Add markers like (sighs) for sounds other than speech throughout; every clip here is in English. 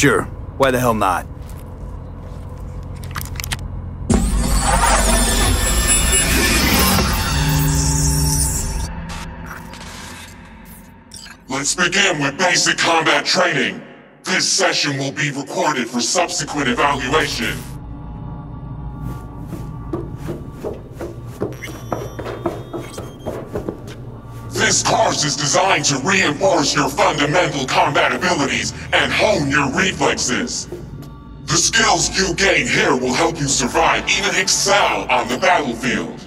Sure, why the hell not? Let's begin with basic combat training. This session will be recorded for subsequent evaluation. This course is designed to reinforce your fundamental combat abilities and hone your reflexes. The skills you gain here will help you survive, even excel on the battlefield.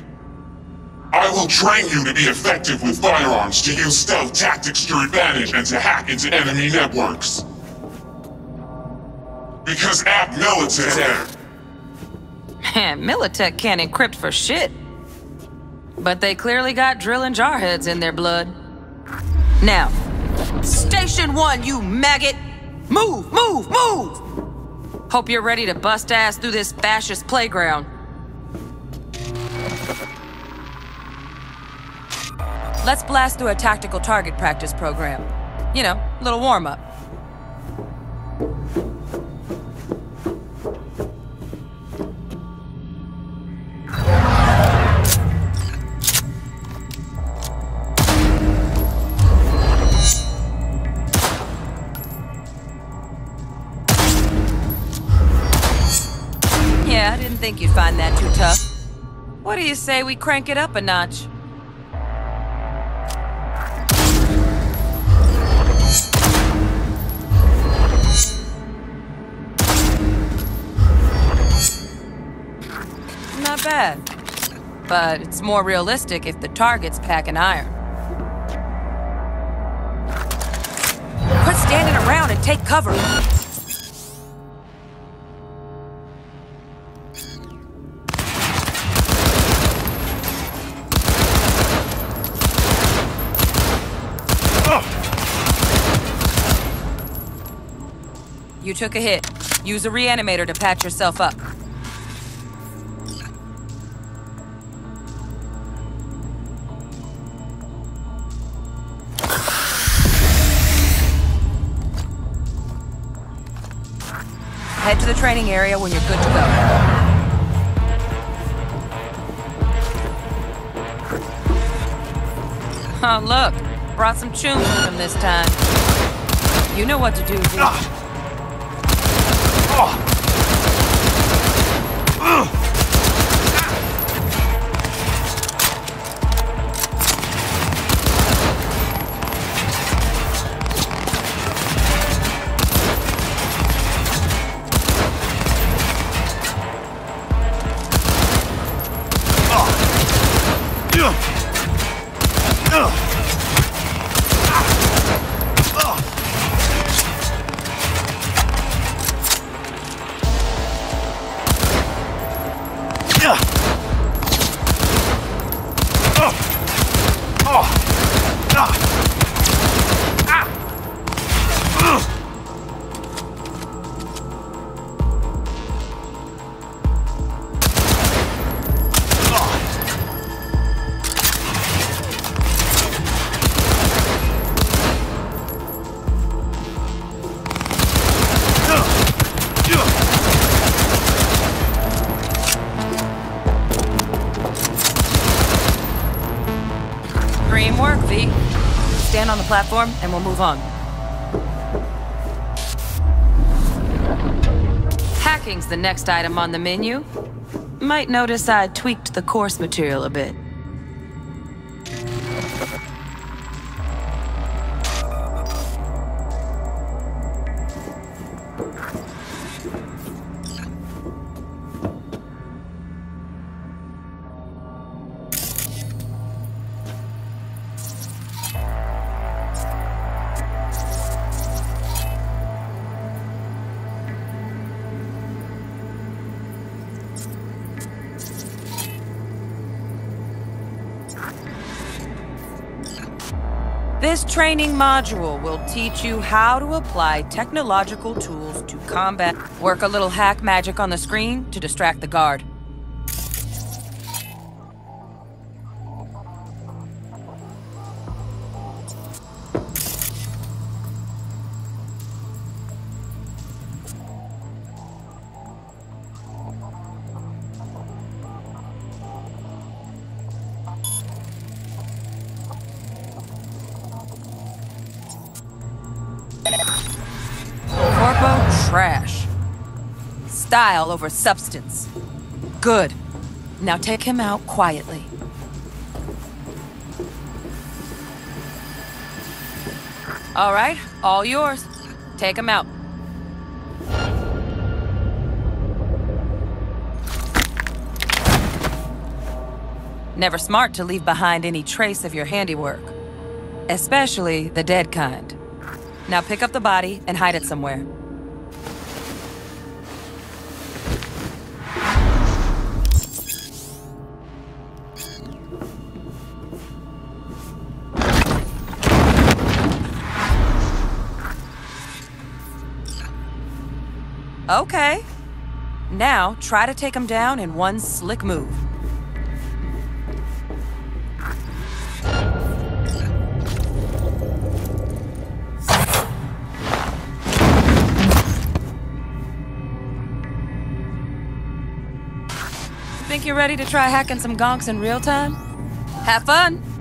I will train you to be effective with firearms, to use stealth tactics to your advantage, and to hack into enemy networks. Because at Militech... (laughs) Man, Militech can't encrypt for shit. But they clearly got drill and jarheads in their blood. Now, Station 1, you maggot! Move, move, move! Hope you're ready to bust ass through this fascist playground. Let's blast through a tactical target practice program. You know, little warm-up. Do you say we crank it up a notch? Not bad. But it's more realistic if the target's packing iron. Quit standing around and take cover! You took a hit. Use a reanimator to patch yourself up. Head to the training area when you're good to go. Oh, look. Brought some chooms with him this time. You know what to do, dude. And we'll move on. Hacking's the next item on the menu. Might notice I tweaked the course material a bit. This training module will teach you how to apply technological tools to combat. Work a little hack magic on the screen to distract the guard. Style over substance. Good. Now take him out quietly. All right, all yours. Take him out. Never smart to leave behind any trace of your handiwork. Especially the dead kind. Now pick up the body and hide it somewhere. Okay. Now, try to take him down in one slick move. Think you're ready to try hacking some gonks in real time? Have fun!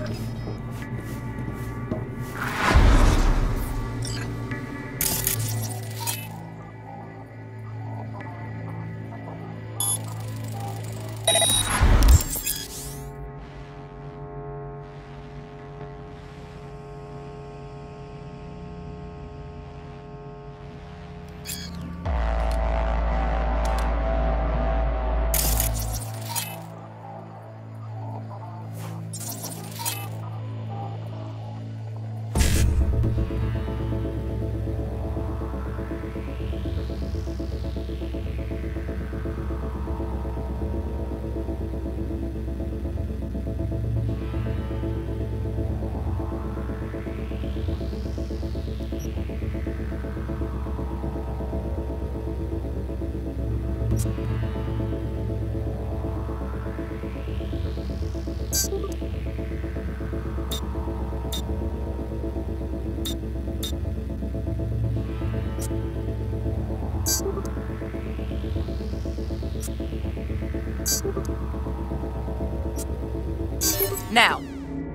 Now,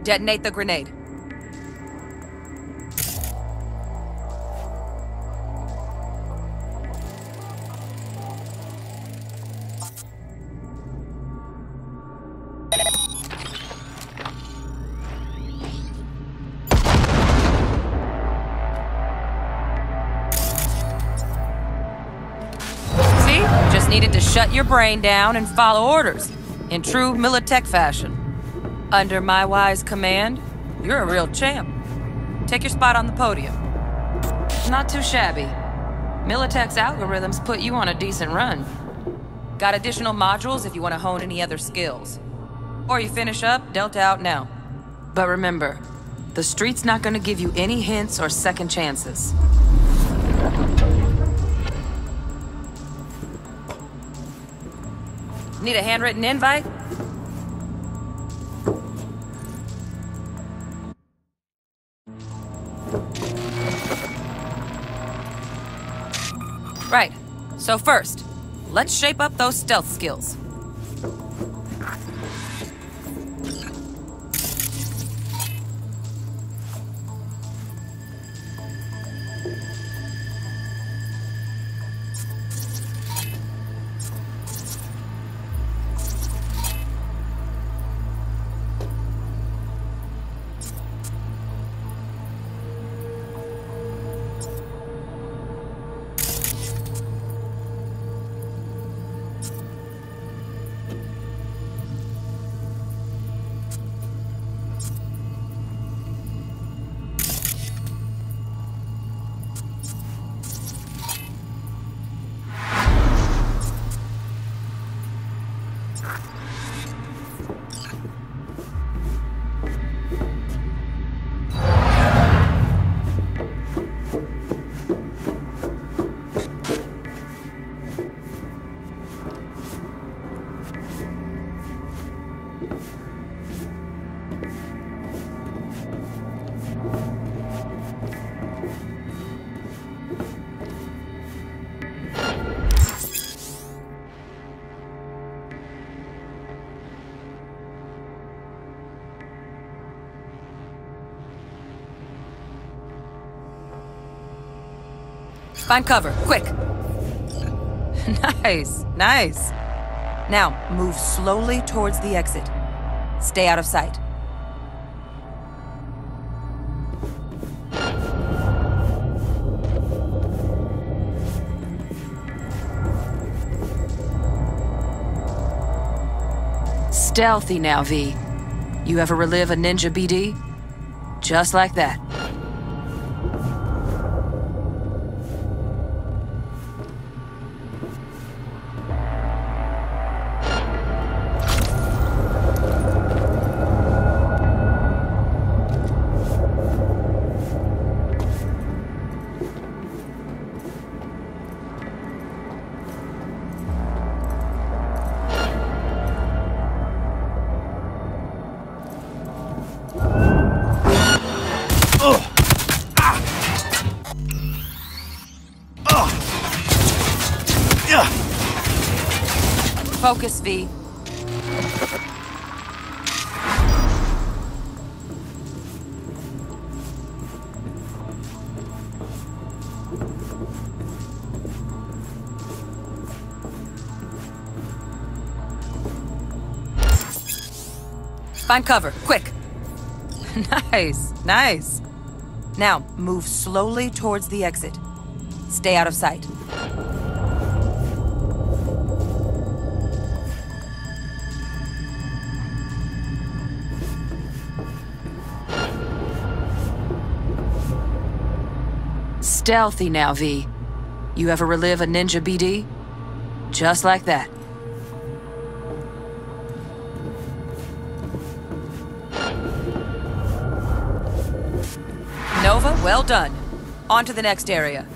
detonate the grenade. Your brain down and follow orders. In true Militech fashion. Under my wise command, you're a real champ. Take your spot on the podium. Not too shabby. Militech's algorithms put you on a decent run. Got additional modules if you want to hone any other skills. Or you finish up, Delta out now. But remember, the street's not gonna give you any hints or second chances. Need a handwritten invite? Right. So first, let's shape up those stealth skills. Find cover, quick! (laughs) nice, nice. Now, move slowly towards the exit. Stay out of sight. Stealthy now, V. You ever relive a ninja BD? Just like that. Find cover, quick. (laughs) nice, nice. Now, move slowly towards the exit. Stay out of sight. Stealthy now, V. You ever relive a ninja BD? Just like that. Well done. On to the next area.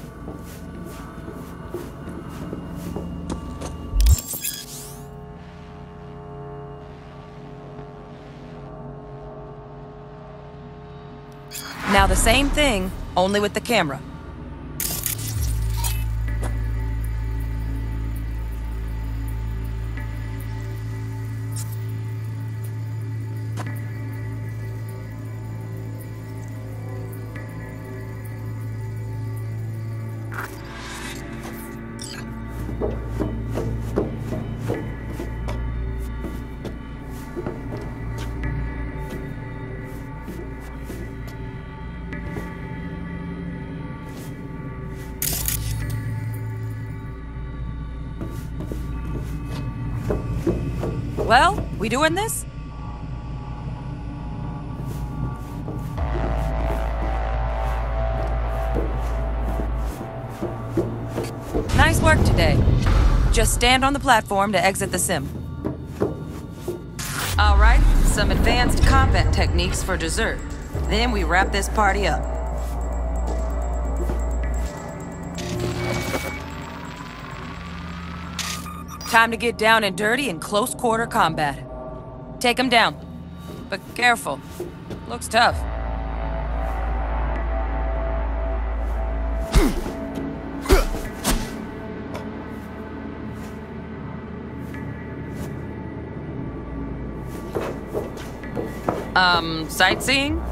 Now the same thing, only with the camera. We doing this? Nice work today. Just stand on the platform to exit the sim. All right, some advanced combat techniques for dessert. Then we wrap this party up. Time to get down and dirty in close quarter combat. Take him down. But careful. Looks tough. Um, sightseeing?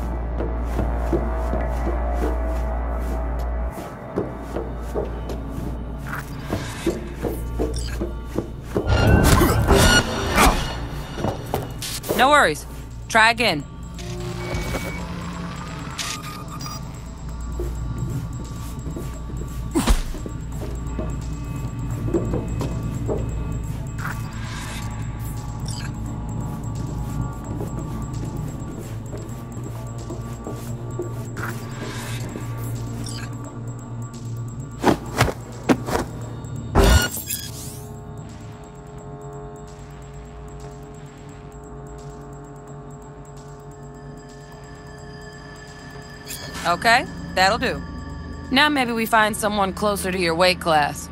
No worries. Try again. Okay, that'll do. Now maybe we find someone closer to your weight class.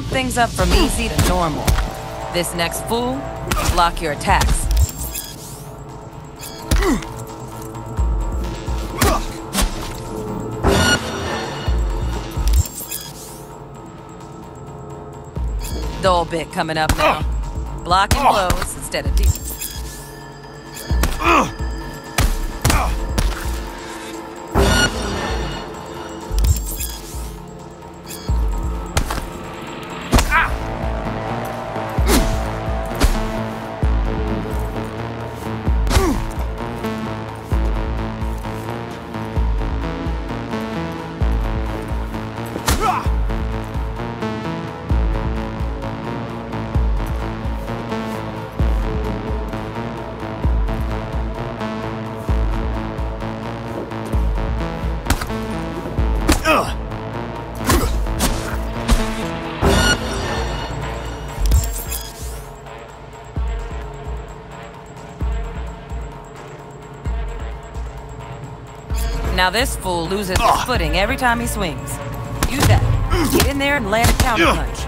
Bump things up from easy to normal. This next fool, block your attacks. Dull bit coming up now. Blocking blows instead of deep. Now this fool loses his footing every time he swings. Use that. Get in there and land a counter punch.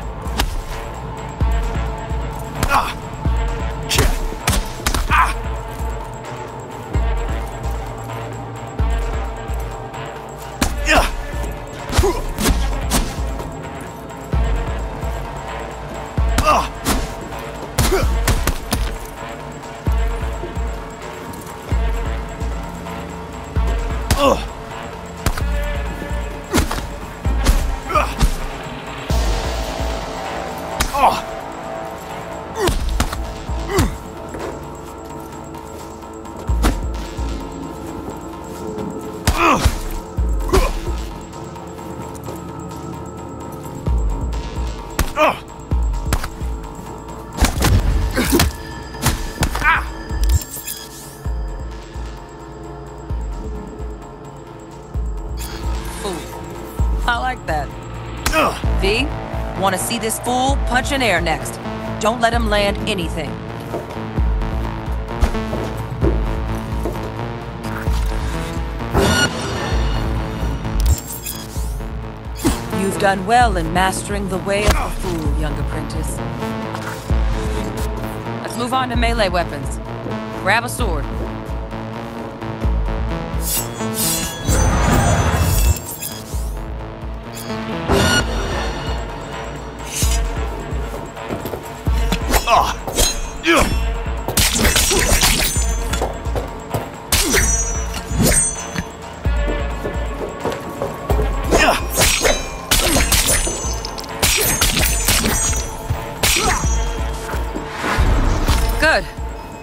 Want to see this fool punch in air next. Don't let him land anything. You've done well in mastering the way of the fool, young apprentice. Let's move on to melee weapons. Grab a sword.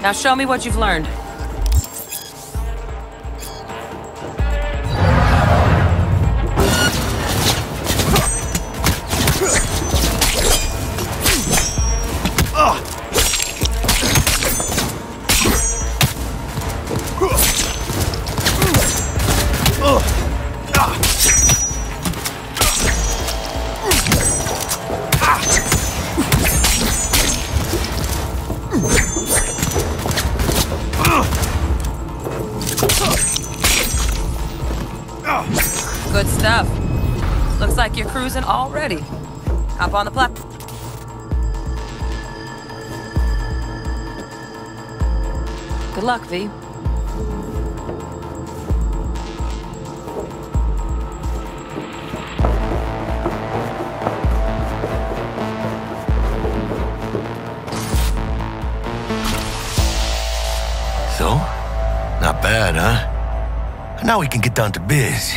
Now show me what you've learned. Cruising already. Hop on the platform. Good luck, V. So? Not bad, huh? Now we can get down to biz.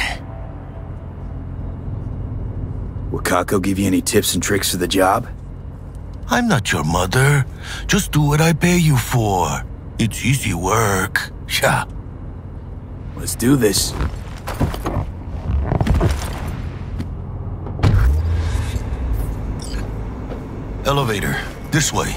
Will Kako give you any tips and tricks for the job? I'm not your mother. Just do what I pay you for. It's easy work. (laughs) Yeah. Let's do this. Elevator. This way.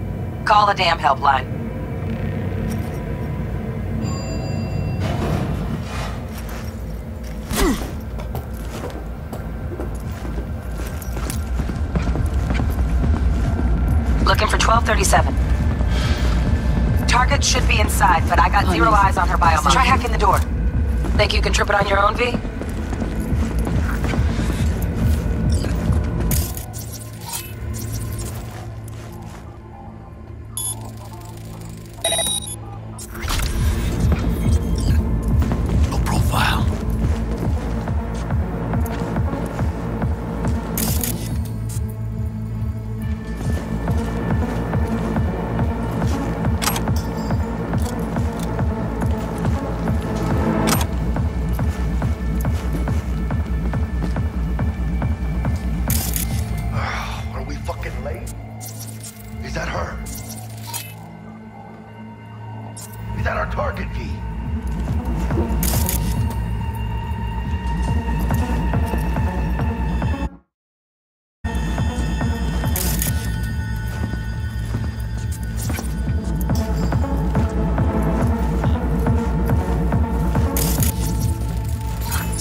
Call a damn helpline. Looking for 1237. Target should be inside, but I got oh, zero eyes on her biomon. Try hacking the door. Think you can trip it on your own, V?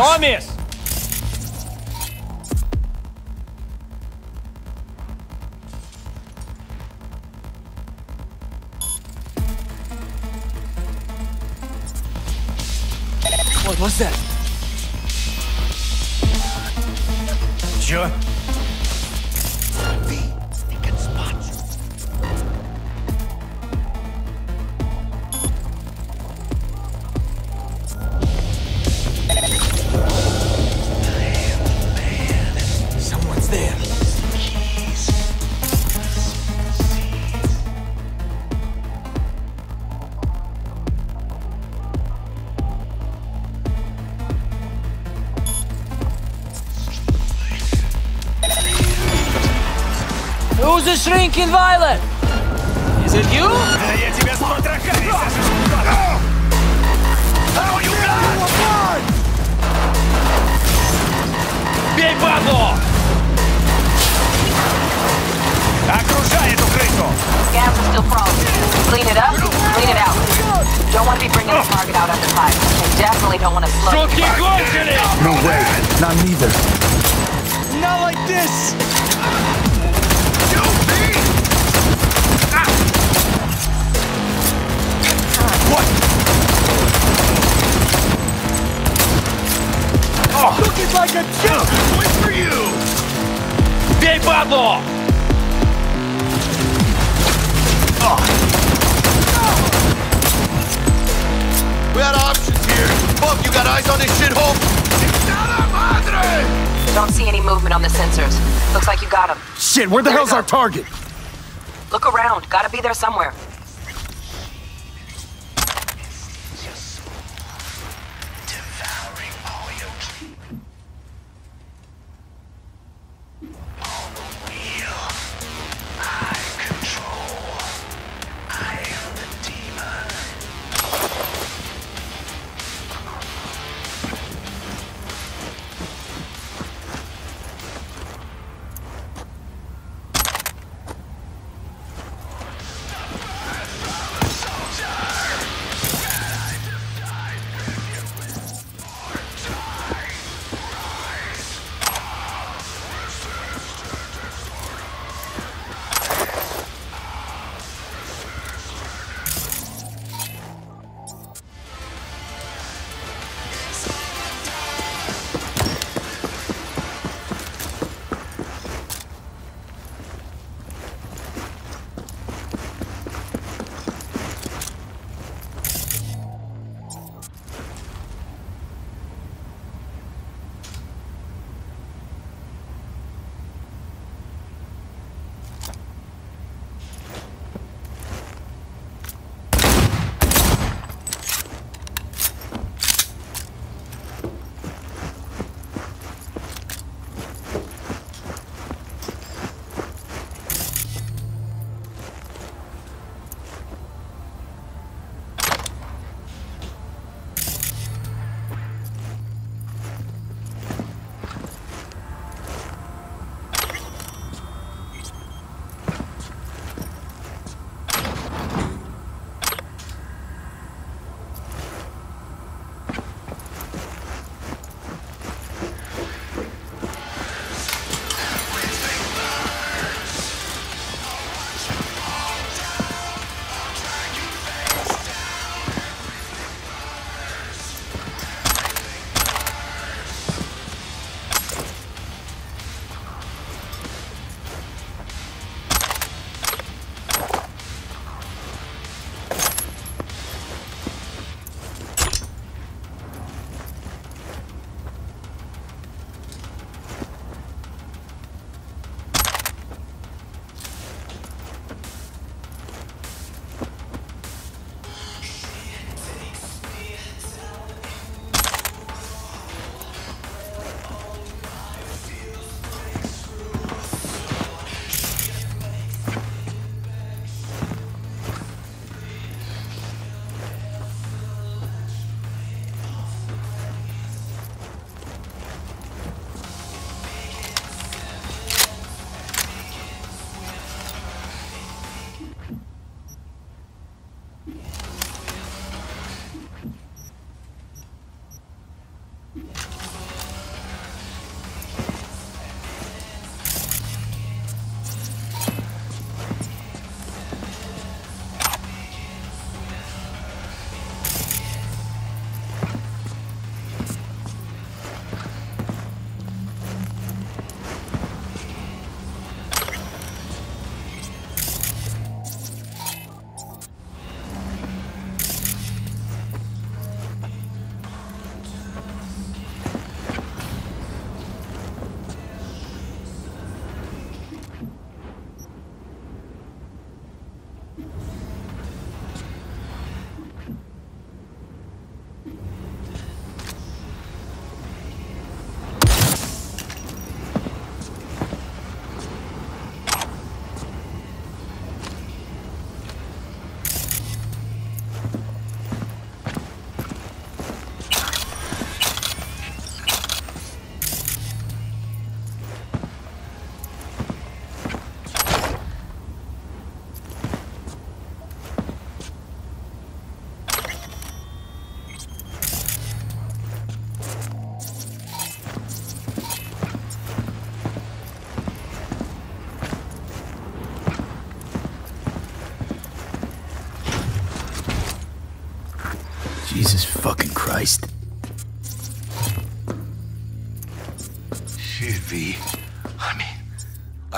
Those the shrinking violet? Is it you? Я тебя с потрохами Бей падлу! Окружай эту крысу! Scams are still frozen. Clean it up, clean it out. Don't want to be bringing the target out under fire. And definitely don't want to slow Руки кончили! No way. Not neither. Not like this! What? Oh. Looking like a joke. Wait for you! Dave Botlaw! Oh. We had options here. Bob, you got eyes on this shithole? Don't see any movement on the sensors. Looks like you got him. Shit, where the there hell's our target? Look around. Gotta be there somewhere.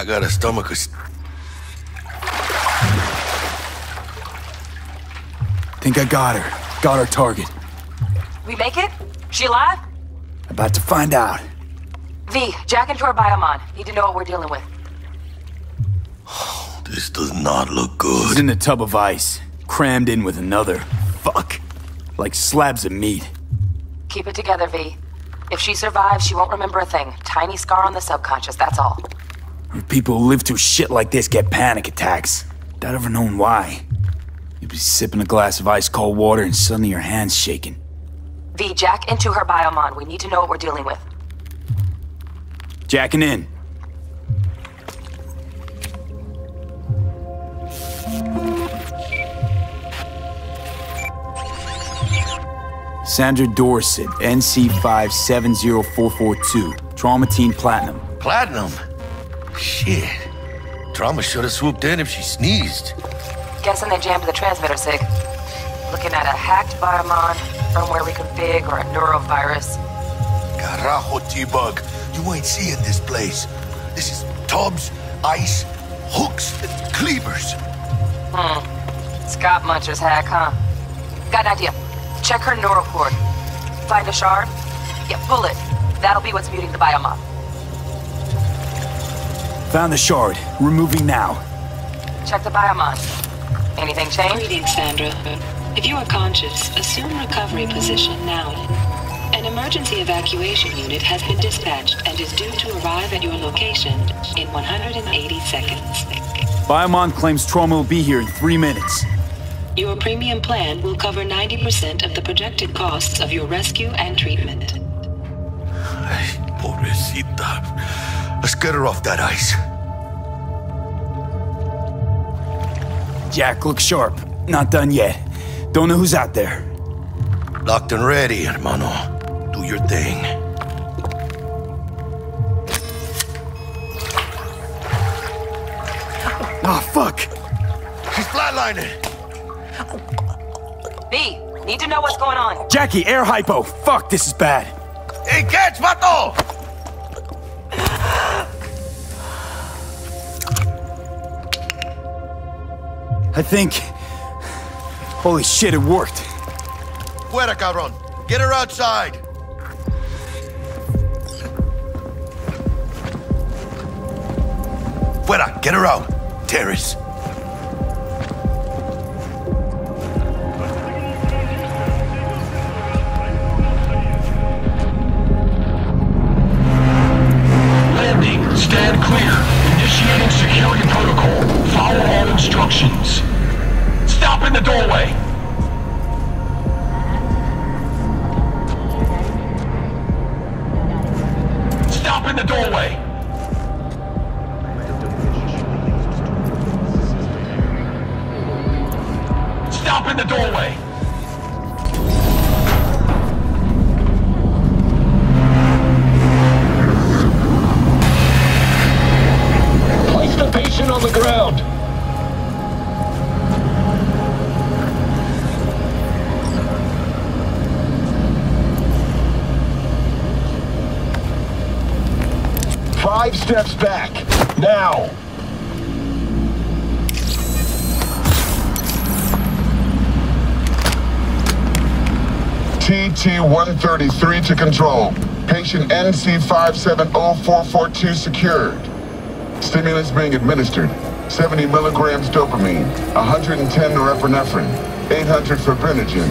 I got a stomach of... Think I got her. Got our target. We make it? She alive? About to find out. V, jack into her biomon. Need to know what we're dealing with. (sighs) This does not look good. She's in a tub of ice, crammed in with another. Fuck. Like slabs of meat. Keep it together, V. If she survives, she won't remember a thing. Tiny scar on the subconscious, that's all. People who live through shit like this get panic attacks. Without ever knowing why. You'd be sipping a glass of ice cold water and suddenly your hand's shaking. V, jack into her biomon. We need to know what we're dealing with. Jacking in. Sandra Dorsett, NC570442, Trauma Team Platinum. Platinum? Shit. Trauma should have swooped in if she sneezed. Guessing they jammed the transmitter, Sig. Looking at a hacked biomon, firmware reconfig, or a neurovirus. Carajo, T-Bug. You ain't seeing this place. This is tubs, ice, hooks, and cleavers. Hmm. Scott Muncher's hack, huh? Got an idea. Check her neural cord. Find a shard? Yeah, pull it. That'll be what's muting the biomon. Found the shard. Removing now. Check the biomon. Anything change? Greetings, Sandra. If you are conscious, assume recovery position now. An emergency evacuation unit has been dispatched and is due to arrive at your location in 180 seconds. Biomon claims trauma will be here in three minutes. Your premium plan will cover 90% of the projected costs of your rescue and treatment. Ay, pobrecita. Let's get her off that ice. Jack, look sharp. Not done yet. Don't know who's out there. Locked and ready, hermano. Do your thing. Ah, fuck. She's flatlining. B, need to know what's going on. Jackie, air hypo. Fuck, this is bad. Hey, catch, vato! I think. Holy shit, it worked. Fuera, cabrón. Get her outside. Fuera, get her out. Terrace. Now. TT-133 to control. Patient NC570442 secured. Stimulants being administered. 70 milligrams dopamine, 110 norepinephrine, 800 fibrinogen.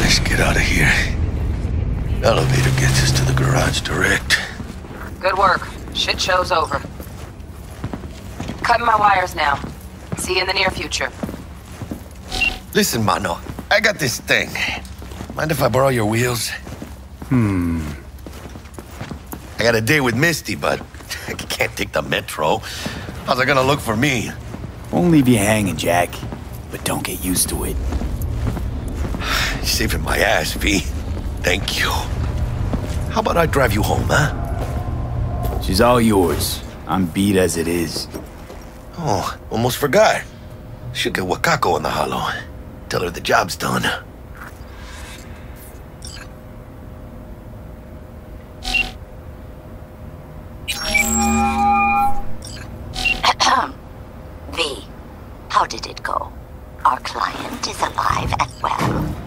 Let's get out of here. Elevator gets us to the garage direct. Good work. Shit show's over. Cutting my wires now. See you in the near future. Listen, Mano, I got this thing. Mind if I borrow your wheels? Hmm. I got a date with Misty, but (laughs) I can't take the metro. How's it gonna look for me? Won't leave you hanging, Jack. But don't get used to it. (sighs) You're saving my ass, V. Thank you. How about I drive you home, huh? She's all yours. I'm beat as it is. Oh, almost forgot. Should get Wakako in the holo. Tell her the job's done. (coughs) V, how did it go? Our client is alive and well.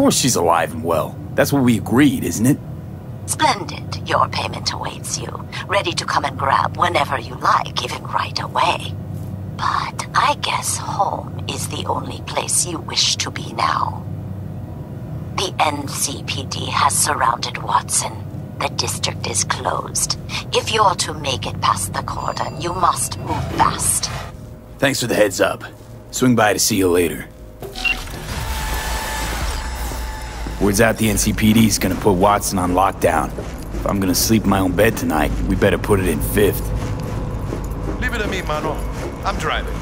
Course she's alive and well. That's what we agreed, isn't it? Splendid. Your payment awaits you, ready to come and grab whenever you like, even right away. But I guess home is the only place you wish to be now. The NCPD has surrounded Watson. The district is closed. If you're to make it past the cordon, you must move fast. Thanks for the heads up. Swing by to see you later. Word's out the NCPD's gonna put Watson on lockdown. If I'm gonna sleep in my own bed tonight, we better put it in fifth. Leave it to me, Mano. I'm driving.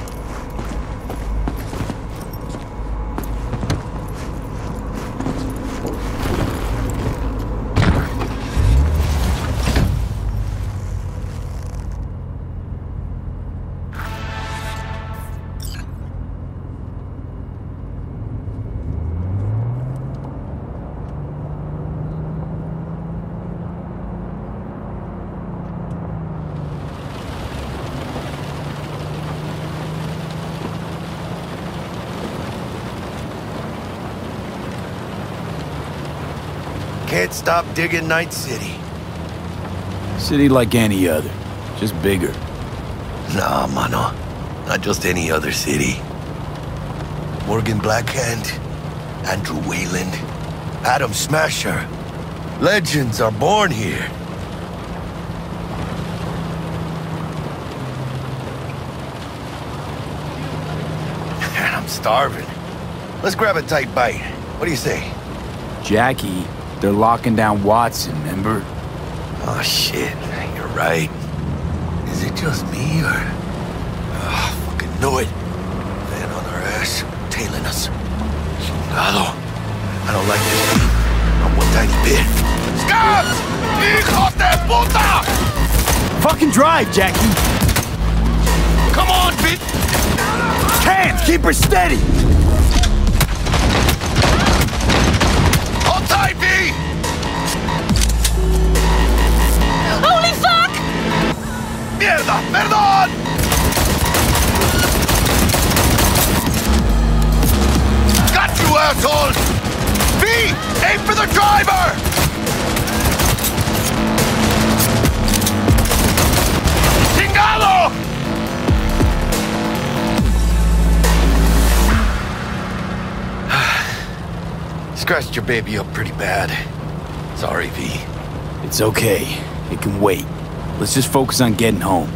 Can't stop digging Night City. City like any other, just bigger. Nah, mano. Not just any other city. Morgan Blackhand, Andrew Weyland, Adam Smasher. Legends are born here. Man, (laughs) I'm starving. Let's grab a tight bite. What do you say? Jackie, they're locking down Watson, remember? Oh, shit. You're right. Is it just me, or... Oh, fucking knew it. Man on our ass, tailing us. Chingado. I don't like this. Not one tiny bit. Scabs! Hijos de puta! Fucking drive, Jackie! Come on, bitch! Can't! Keep her steady! Mierda! Perdón! Got you, assholes! V! Aim for the driver! Chingado! (sighs) Scratched your baby up pretty bad. Sorry, V. It's okay. It can wait. Let's just focus on getting home.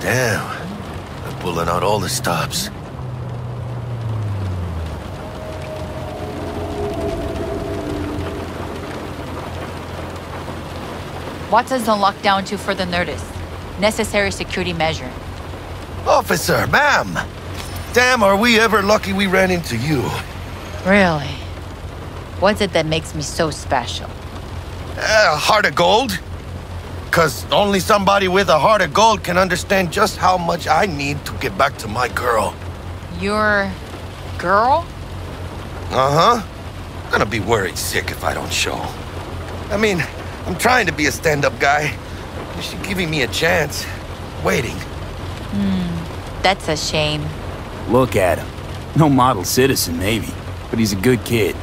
Damn. They're pulling out all the stops. Watson's on lockdown to further notice. Necessary security measure. Officer, ma'am! Damn, are we ever lucky we ran into you. Really? What's it that makes me so special? A heart of gold? Cause only somebody with a heart of gold can understand just how much I need to get back to my girl. Your girl? Uh-huh. Gonna be worried sick if I don't show. I mean, I'm trying to be a stand-up guy. She's giving me a chance. Waiting. Hmm. That's a shame. Look at him. No model citizen, maybe. but he's a good kid.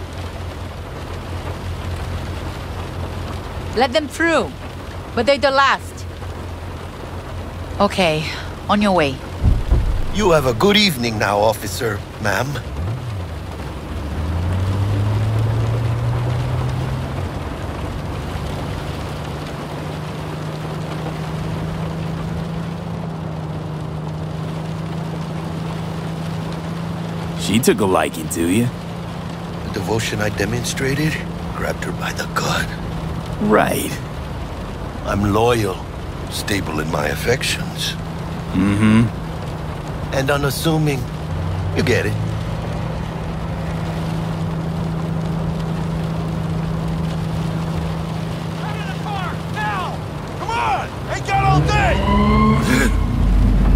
Let them through. But they're the last. Okay, on your way. You have a good evening now, officer, ma'am. She took a liking to you. The devotion I demonstrated grabbed her by the gut. Right. I'm loyal, stable in my affections, Mm-hmm. and unassuming. You get it.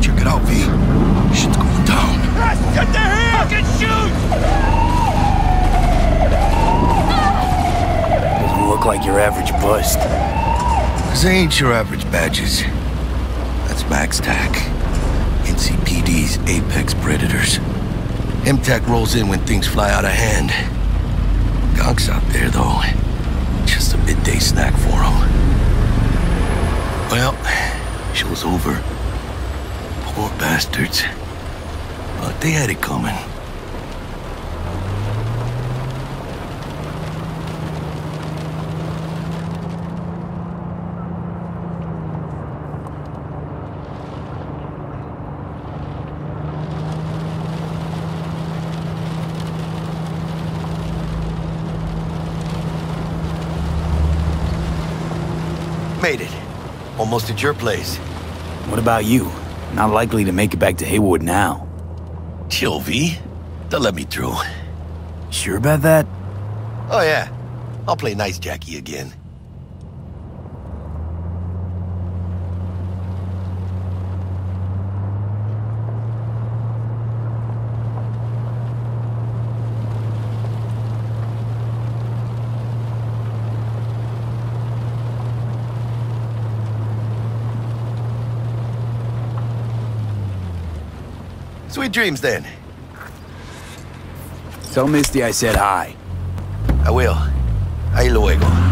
Check it out, V. Shit's going down. Doesn't look like your average Cause they ain't your average badges. That's MaxTac. NCPD's apex predators. MTAC rolls in when things fly out of hand. Gonks out there, though. Just a midday snack for them. Well, show's over. Poor bastards. But they had it coming. Made it. Almost at your place. What about you? Not likely to make it back to Heywood now. Chill, V. They'll let me through. Sure about that? Oh, yeah. I'll play nice Jackie again. Sweet dreams, then. Tell Misty I said hi. I will. Ahí luego.